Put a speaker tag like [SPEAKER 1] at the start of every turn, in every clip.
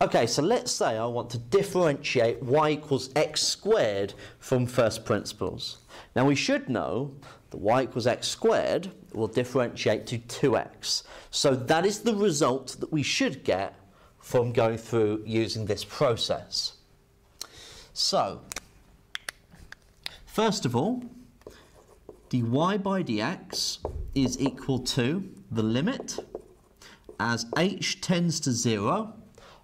[SPEAKER 1] Okay, so let's say I want to differentiate y equals x squared from first principles. Now we should know that y equals x squared will differentiate to 2x. So that is the result that we should get from going through using this process. So, first of all, dy by dx is equal to the limit as h tends to 0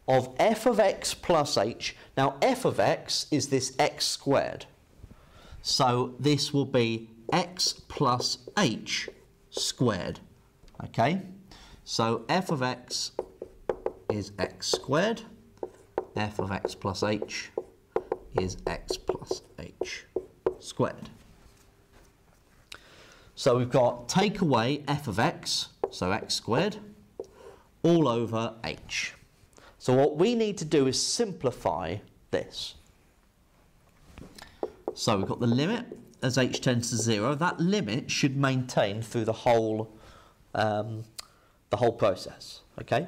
[SPEAKER 1] of f of x plus h. Now, f of x is this x squared. So this will be x plus h squared. Okay? So f of x is x squared. f of x plus h is x plus h squared. So we've got take away f of x, so x squared, all over h. So what we need to do is simplify this. So we've got the limit as h tends to 0. That limit should maintain through the whole, um, the whole process. Okay.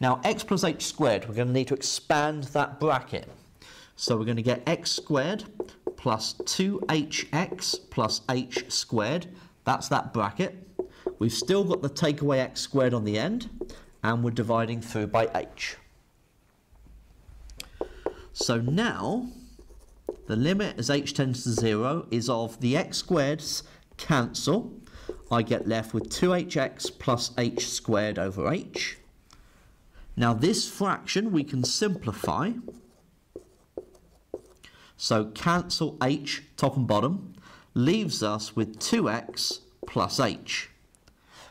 [SPEAKER 1] Now x plus h squared, we're going to need to expand that bracket. So we're going to get x squared plus 2hx plus h squared. That's that bracket. We've still got the takeaway x squared on the end and we're dividing through by h. So now, the limit as h tends to 0 is of the x squareds cancel. I get left with 2hx plus h squared over h. Now this fraction we can simplify. So cancel h, top and bottom, leaves us with 2x plus h.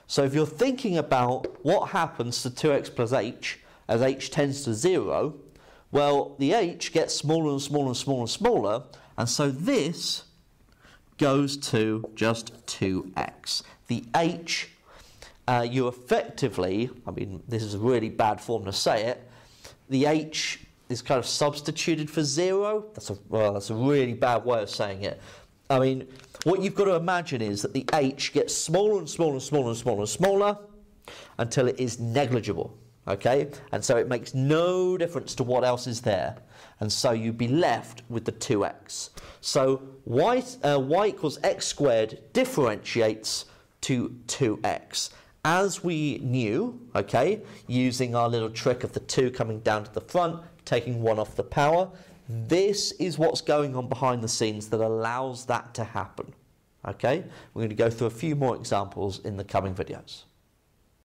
[SPEAKER 1] So if you're thinking about what happens to 2x plus h as h tends to 0, well, the h gets smaller and smaller and smaller and smaller, and so this goes to just 2x. The h, uh, you effectively, I mean, this is a really bad form to say it, the h is kind of substituted for 0. That's a, well, that's a really bad way of saying it. I mean, what you've got to imagine is that the h gets smaller and smaller and smaller and smaller and smaller until it is negligible. Okay? And so it makes no difference to what else is there. And so you'd be left with the 2x. So y, uh, y equals x squared differentiates to 2x. As we knew, okay, using our little trick of the 2 coming down to the front, taking 1 off the power, this is what's going on behind the scenes that allows that to happen. Okay, we're going to go through a few more examples in the coming videos.